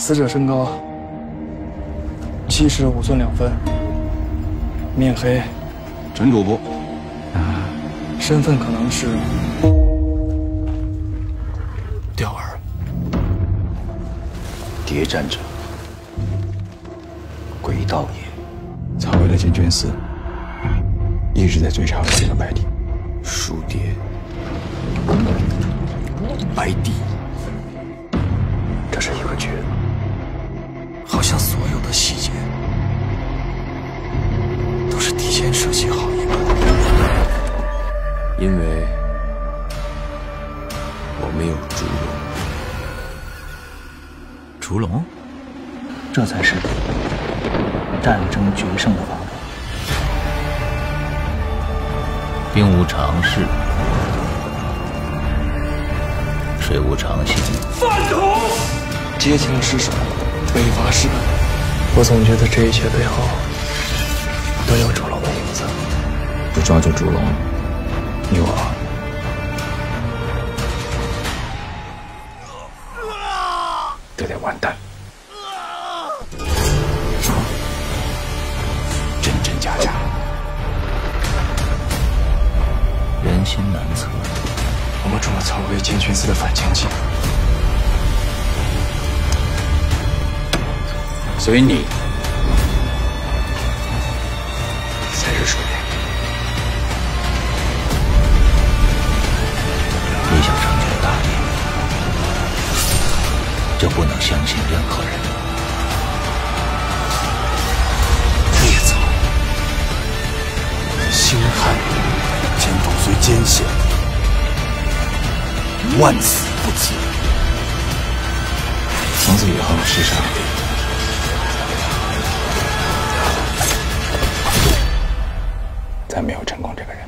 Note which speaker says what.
Speaker 1: 死者身高七十五寸两分，面黑，
Speaker 2: 陈主播，
Speaker 1: 身份可能是钓儿。
Speaker 2: 谍战者，鬼道也。
Speaker 3: 曹魏的进军司一直在追查这个白帝。
Speaker 2: 书蝶，白帝，这是一个局，好像所有的细节都是提前设计好一般。因为我没有烛龙，
Speaker 4: 烛龙，
Speaker 5: 这才是战争决胜的方法。
Speaker 4: 兵无常势，水无常形。
Speaker 1: 饭桶！接情失手，北伐失败。我总觉得这一切背后都有烛龙的影子。
Speaker 3: 不抓住烛龙，你我都得完蛋。真真假假。
Speaker 4: 人心难测。
Speaker 1: 我们中了曹魏建军司的反间计，
Speaker 3: 所以你才是水。
Speaker 4: 你想成全大业，就不能相信任何人。
Speaker 2: 星汉，前途虽艰险，万死不辞。
Speaker 3: 从此以后，世上再没有成功这个人。